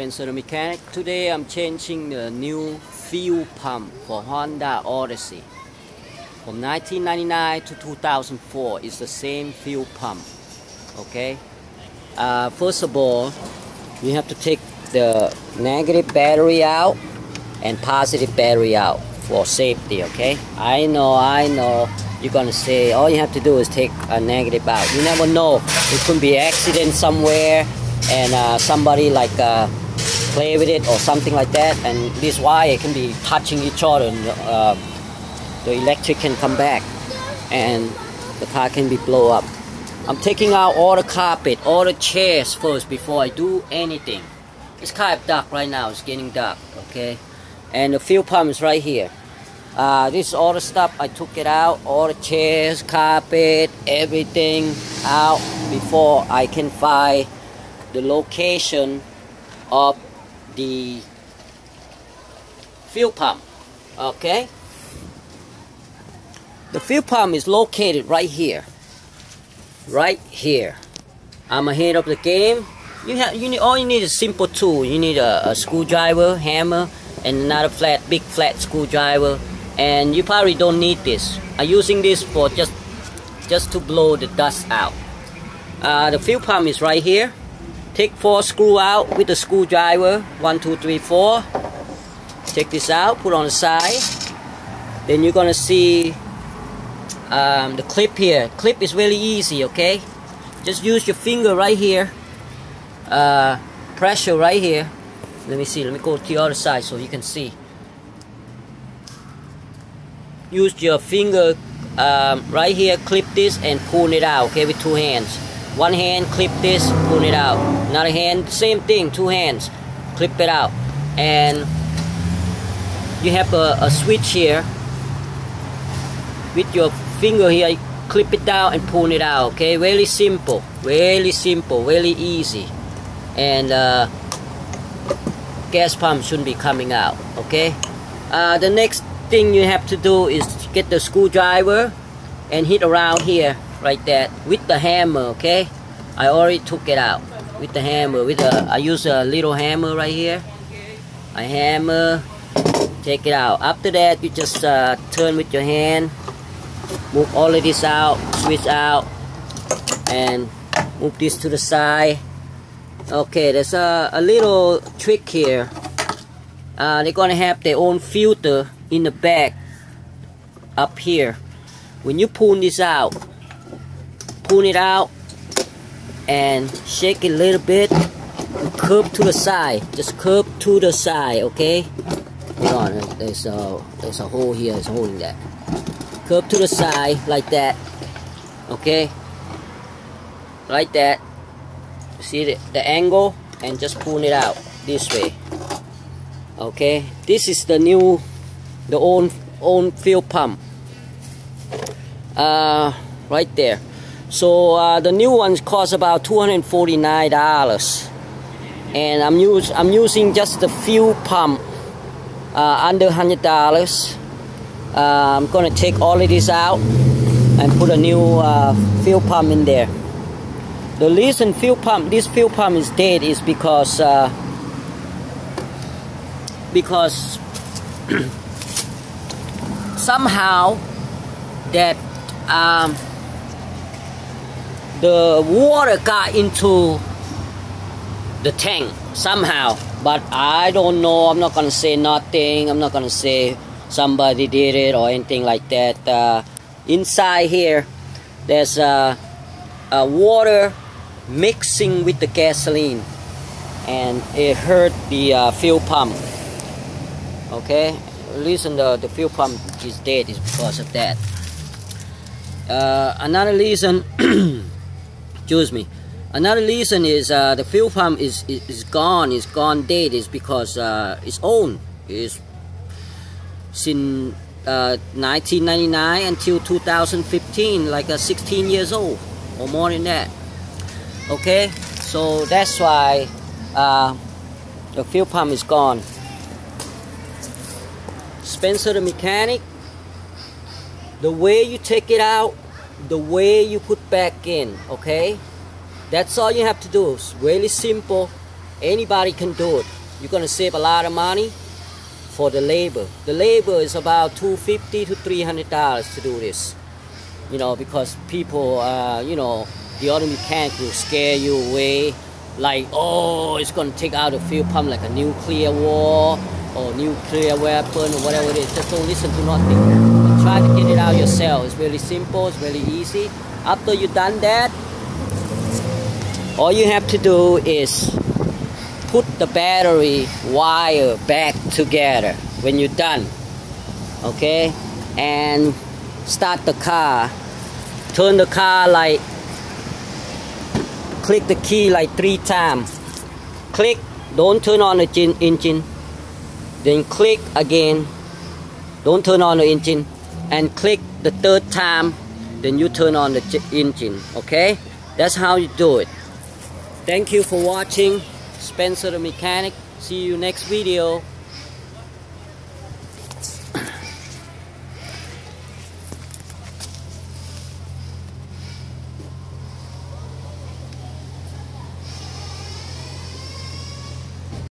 Spencer mechanic. Today I'm changing the new fuel pump for Honda Odyssey. From 1999 to 2004, it's the same fuel pump. Okay. Uh, first of all, you have to take the negative battery out and positive battery out for safety. Okay. I know. I know. You're gonna say all you have to do is take a negative out. You never know. It could be accident somewhere and uh, somebody like uh, play with it or something like that. And this wire can be touching each other and uh, the electric can come back and the car can be blow up. I'm taking out all the carpet all the chairs first before I do anything. It's kind of dark right now it's getting dark okay? And the fuel pump is right here. Uh, this is all the stuff I took it out all the chairs carpet everything out before I can find the location of the fuel pump okay? The fuel pump is located right here right here. I'm ahead of the game you have you need all you need is simple tool. You need a, a screwdriver hammer and another flat big flat screwdriver. And you probably don't need this. I'm using this for just just to blow the dust out. Uh, the fuel pump is right here Take four screw out with the screwdriver. One, two, three, four. Take this out, put on the side. Then you're gonna see um, the clip here. Clip is really easy, okay? Just use your finger right here. Uh, pressure right here. Let me see, let me go to the other side so you can see. Use your finger um, right here, clip this and pull it out, okay, with two hands. One hand, clip this, pull it out. Another hand, same thing, two hands, clip it out. And you have a, a switch here. With your finger here, clip it down and pull it out, okay? Very simple, really simple, really easy. And uh, gas pump shouldn't be coming out, okay? Uh, the next thing you have to do is get the screwdriver and hit around here like that with the hammer okay? I already took it out with the hammer with a I use a little hammer right here. I hammer take it out. After that you just uh, turn with your hand move all of this out switch out and move this to the side. Okay there's a, a little trick here. Uh, they're gonna have their own filter in the back up here. When you pull this out pull it out and shake it a little bit. Curve to the side. Just curve to the side okay? Hold on there's a there's a hole here it's holding that. Curve to the side like that okay? Like that. See the, the angle? And just pull it out this way okay? This is the new the old old fuel pump. Uh, right there so uh, the new ones cost about $249 and I'm use I'm using just the fuel pump uh, under $100 uh, I'm gonna take all of this out and put a new uh, fuel pump in there. The reason fuel pump this fuel pump is dead is because uh, because somehow that um, the water got into the tank somehow but I don't know. I'm not gonna say nothing. I'm not gonna say somebody did it or anything like that. Uh, inside here there's a, a water mixing with the gasoline and it hurt the uh, fuel pump. Okay? Reason the, the fuel pump is dead is because of that. Uh, another reason excuse me. Another reason is uh, the fuel pump is, is, is gone is gone dead is because uh, it's owned is since 1999 uh, until 2015 like uh, 16 years old or more than that. Okay? So that's why uh, the fuel pump is gone. Spencer the mechanic the way you take it out the way you put back in okay that's all you have to do it's really simple Anybody can do it. You're gonna save a lot of money for the labor. The labor is about 250 to 300 dollars to do this. You know, because people, uh, you know, the other mechanic will scare you away. Like, oh, it's gonna take out a fuel pump like a nuclear war or nuclear weapon or whatever it is. Just don't listen to nothing. Try to get it out yourself. It's really simple. It's really easy. After you've done that, all you have to do is put the battery wire back together when you're done okay and start the car turn the car like click the key like three times click don't turn on the engine then click again. Don't turn on the engine. And click the third time. Then you turn on the engine okay? That's how you do it. Thank you for watching. Spencer the mechanic. See you next video